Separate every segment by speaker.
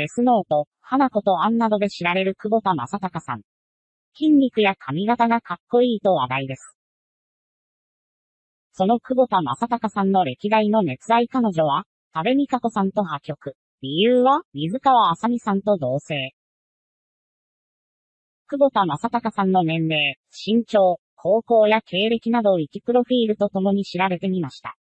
Speaker 1: デスノート、花子とアンなどで知られる久保田正孝さん。筋肉や髪型がかっこいいと話題です。その久保田正孝さんの歴代の熱愛彼女は、多部未華子さんと破局。理由は、水川あさみさんと同棲。久保田正孝さんの年齢、身長、高校や経歴などを生きプロフィールとともに調べてみました。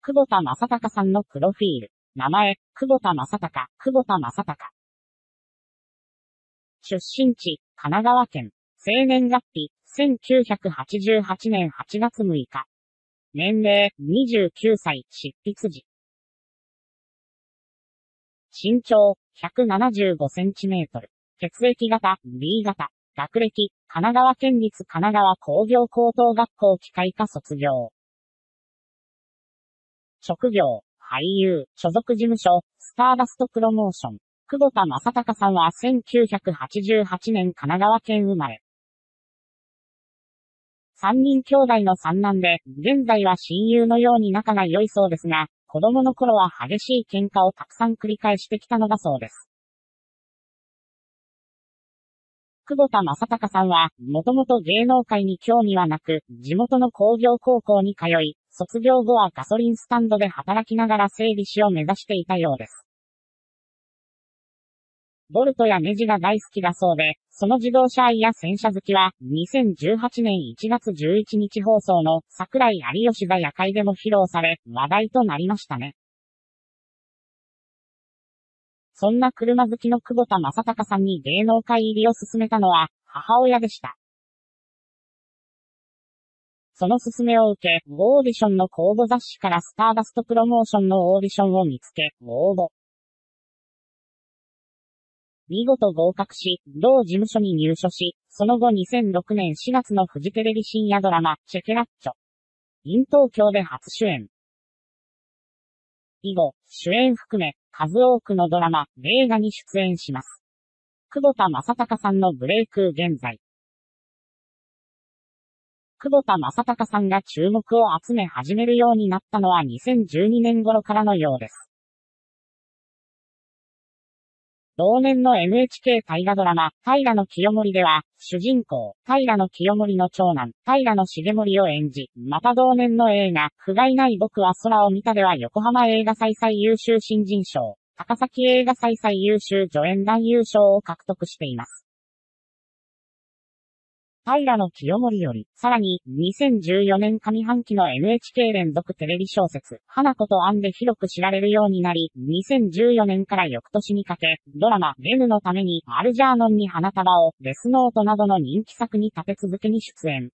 Speaker 1: 久保田正孝さんのプロフィール。名前、久保田正孝、久保田正孝。出身地、神奈川県。生年月日、1988年8月6日。年齢、29歳、執筆時。身長、175センチメートル。血液型、B 型。学歴、神奈川県立神奈川工業高等学校機械科卒業。職業、俳優、所属事務所、スターダストプロモーション。久保田正孝さんは1988年神奈川県生まれ。三人兄弟の三男で、現在は親友のように仲が良いそうですが、子供の頃は激しい喧嘩をたくさん繰り返してきたのだそうです。久保田正孝さんは、もともと芸能界に興味はなく、地元の工業高校に通い、卒業後はガソリンスタンドで働きながら整備士を目指していたようです。ボルトやネジが大好きだそうで、その自動車愛や戦車好きは、2018年1月11日放送の桜井有吉座夜会でも披露され、話題となりましたね。そんな車好きの久保田正孝さんに芸能界入りを進めたのは、母親でした。その勧めを受け、オーディションの公募雑誌からスターダストプロモーションのオーディションを見つけ、応募。見事合格し、同事務所に入所し、その後2006年4月のフジテレビ深夜ドラマ、チェケラッチョ。イン東京で初主演。以後、主演含め、数多くのドラマ、映画に出演します。久保田正孝さんのブレイク現在。久保田正孝さんが注目を集め始めるようになったのは2012年頃からのようです。同年の NHK 大河ドラマ、平の清盛では、主人公、平の清盛の長男、平の重盛を演じ、また同年の映画、不甲斐ない僕は空を見たでは横浜映画祭最優秀新人賞、高崎映画祭最優秀助演男優賞を獲得しています。平の清盛より、さらに、2014年上半期の NHK 連続テレビ小説、花子とアンで広く知られるようになり、2014年から翌年にかけ、ドラマ、レヌのために、アルジャーノンに花束を、デスノートなどの人気作に立て続けに出演。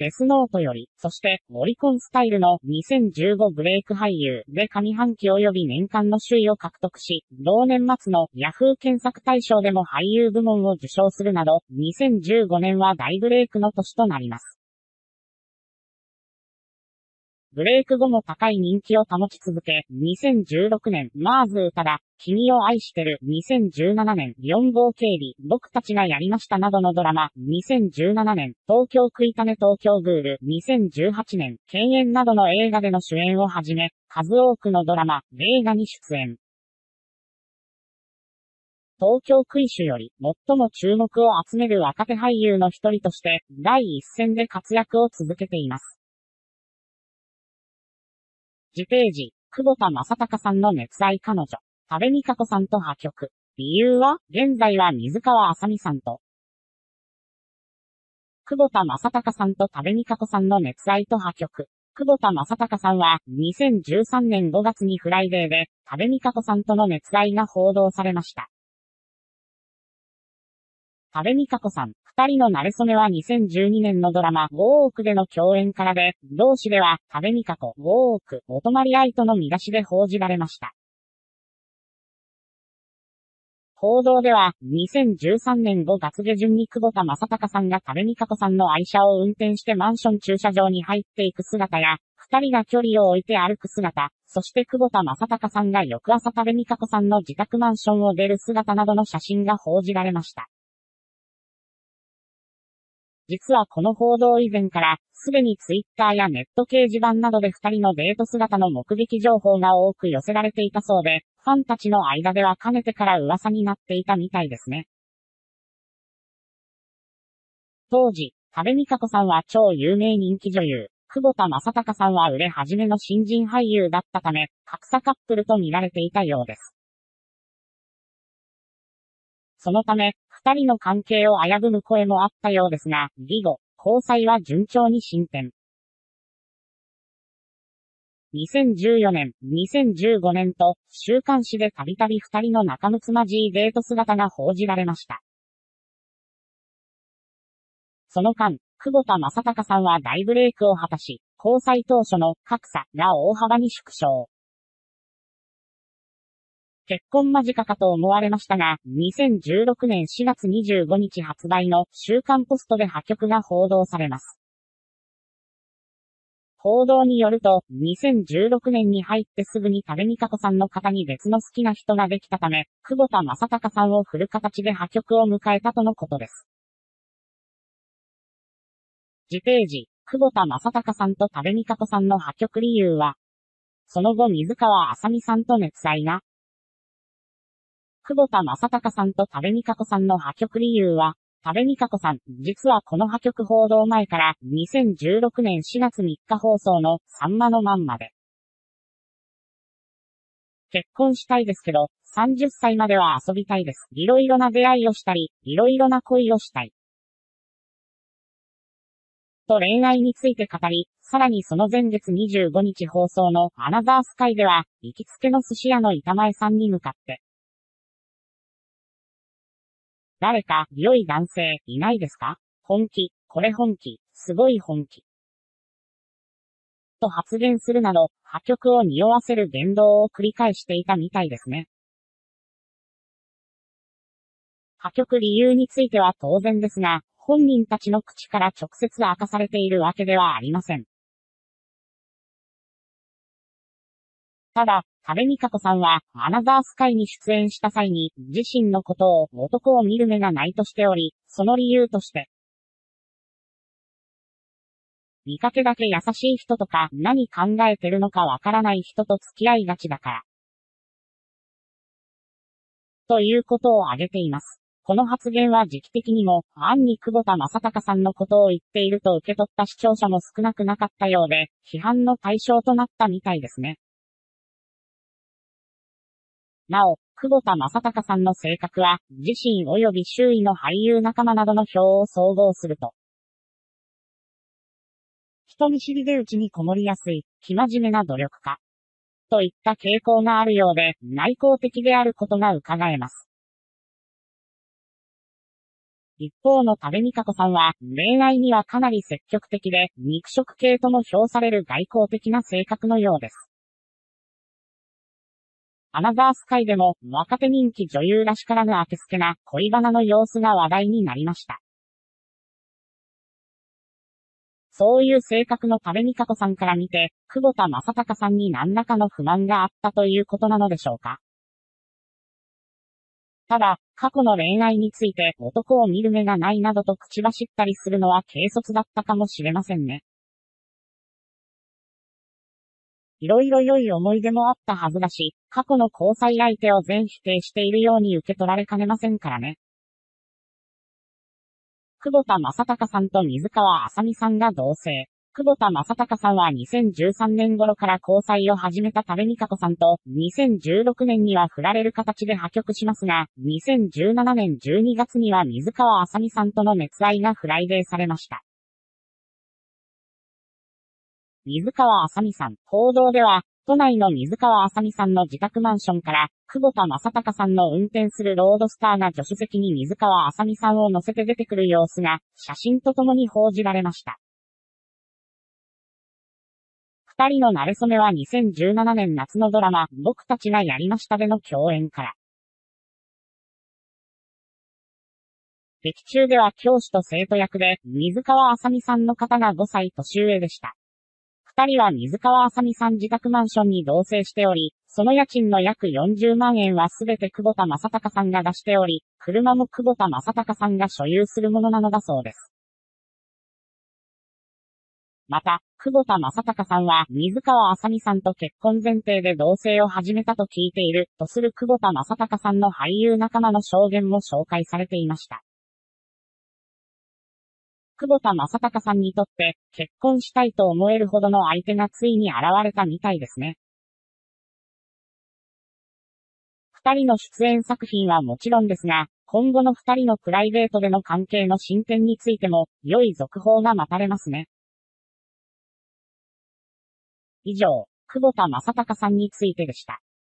Speaker 1: デスノートより、そして、オリコンスタイルの2015ブレイク俳優で上半期及び年間の首位を獲得し、同年末の Yahoo 検索大賞でも俳優部門を受賞するなど、2015年は大ブレイクの年となります。ブレイク後も高い人気を保ち続け、2016年、マーズ歌だ、君を愛してる、2017年、4号警備、僕たちがやりましたなどのドラマ、2017年、東京食いたね東京グール、2018年、犬猿などの映画での主演をはじめ、数多くのドラマ、映画に出演。東京クイシュより最も注目を集める若手俳優の一人として、第一線で活躍を続けています。次ページ、窪田正孝さんの熱愛彼女、多部未華子さんと破局。理由は、現在は水川あさみさんと。窪田正孝さんと多部未華子さんの熱愛と破局。窪田正孝さんは、2013年5月にフライデーで、多部未華子さんとの熱愛が報道されました。多部未華子さん、二人の馴れ初めは2012年のドラマ、ウォークでの共演からで、同誌では、多部未華子、ウォーク、お泊まり愛との見出しで報じられました。報道では、2013年5月下旬に久保田正孝さんが多部未華子さんの愛車を運転してマンション駐車場に入っていく姿や、二人が距離を置いて歩く姿、そして久保田正孝さんが翌朝多部未華子さんの自宅マンションを出る姿などの写真が報じられました。実はこの報道以前から、すでにツイッターやネット掲示板などで二人のデート姿の目撃情報が多く寄せられていたそうで、ファンたちの間ではかねてから噂になっていたみたいですね。当時、多部未華子さんは超有名人気女優、久保田正孝さんは売れ始めの新人俳優だったため、格差カップルと見られていたようです。そのため、二人の関係を危ぶむ声もあったようですが、義後、交際は順調に進展。2014年、2015年と、週刊誌でたびたび二人の仲睦まじいデート姿が報じられました。その間、久保田正孝さんは大ブレイクを果たし、交際当初の格差が大幅に縮小。結婚間近かと思われましたが、2016年4月25日発売の週刊ポストで破局が報道されます。報道によると、2016年に入ってすぐに多部美香子さんの方に別の好きな人ができたため、久保田正孝さんを振る形で破局を迎えたとのことです。次ページ、久保田正孝さんと多部美香子さんの破局理由は、その後水川あさみさんと熱愛が、久保田正孝さんと多部未華子さんの破局理由は、多部未華子さん、実はこの破局報道前から、2016年4月3日放送の、さんまのまんまで。結婚したいですけど、30歳までは遊びたいです。いろいろな出会いをしたり、いろいろな恋をしたい。と恋愛について語り、さらにその前月25日放送のアナザースカイでは、行きつけの寿司屋の板前さんに向かって、誰か、良い男性、いないですか？本気、これ本気、すごい本気。と発言するなど、破局を匂わせる言動を繰り返していたみたいですね。破局理由については当然ですが、本人たちの口から直接明かされているわけではありません。ただ、多部未華子さんは、アナザースカイに出演した際に、自身のことを男を見る目がないとしており、その理由として、見かけだけ優しい人とか、何考えてるのかわからない人と付き合いがちだから。ということを挙げています。この発言は時期的にも、暗に久保田正孝さんのことを言っていると受け取った視聴者も少なくなかったようで、批判の対象となったみたいですね。なお、久保田正孝さんの性格は、自身及び周囲の俳優仲間などの票を総合すると、人見知りで内にこもりやすい、生真面目な努力家。といった傾向があるようで、内向的であることが伺えます。一方の多部未華子さんは、恋愛にはかなり積極的で、肉食系とも評される外交的な性格のようです。アナザースカイでも、若手人気女優らしからぬあけすけな恋バナの様子が話題になりました。そういう性格の多部未華子さんから見て、久保田正孝さんに何らかの不満があったということなのでしょうか。ただ、過去の恋愛について男を見る目がないなどと口走ったりするのは軽率だったかもしれませんね。いろいろ良い思い出もあったはずだし、過去の交際相手を全否定しているように受け取られかねませんからね。窪田正孝さんと水川あさみさんが同棲。窪田正孝さんは2013年頃から交際を始めた多部未華子さんと、2016年には振られる形で破局しますが、2017年12月には水川あさみさんとの熱愛がフライデーされました。水川あさみさん。報道では、都内の水川あさみさんの自宅マンションから、窪田正孝さんの運転するロードスターが助手席に水川あさみさんを乗せて出てくる様子が、写真とともに報じられました。二人の馴れ初めは2017年夏のドラマ、僕たちがやりましたでの共演から。劇中では教師と生徒役で、水川あさみさんの方が5歳年上でした。二人は水川あさみさん自宅マンションに同棲しており、その家賃の約40万円はすべて久保田正孝さんが出しており、車も久保田正孝さんが所有するものなのだそうです。また、久保田正孝さんは、水川あさみさんと結婚前提で同棲を始めたと聞いている、とする久保田正孝さんの俳優仲間の証言も紹介されていました。久保田正孝さんにとって、結婚したいと思えるほどの相手がついに現れたみたいですね。二人の出演作品はもちろんですが、今後の二人のプライベートでの関係の進展についても、良い続報が待たれますね。以上、久保田正孝さんについてでした。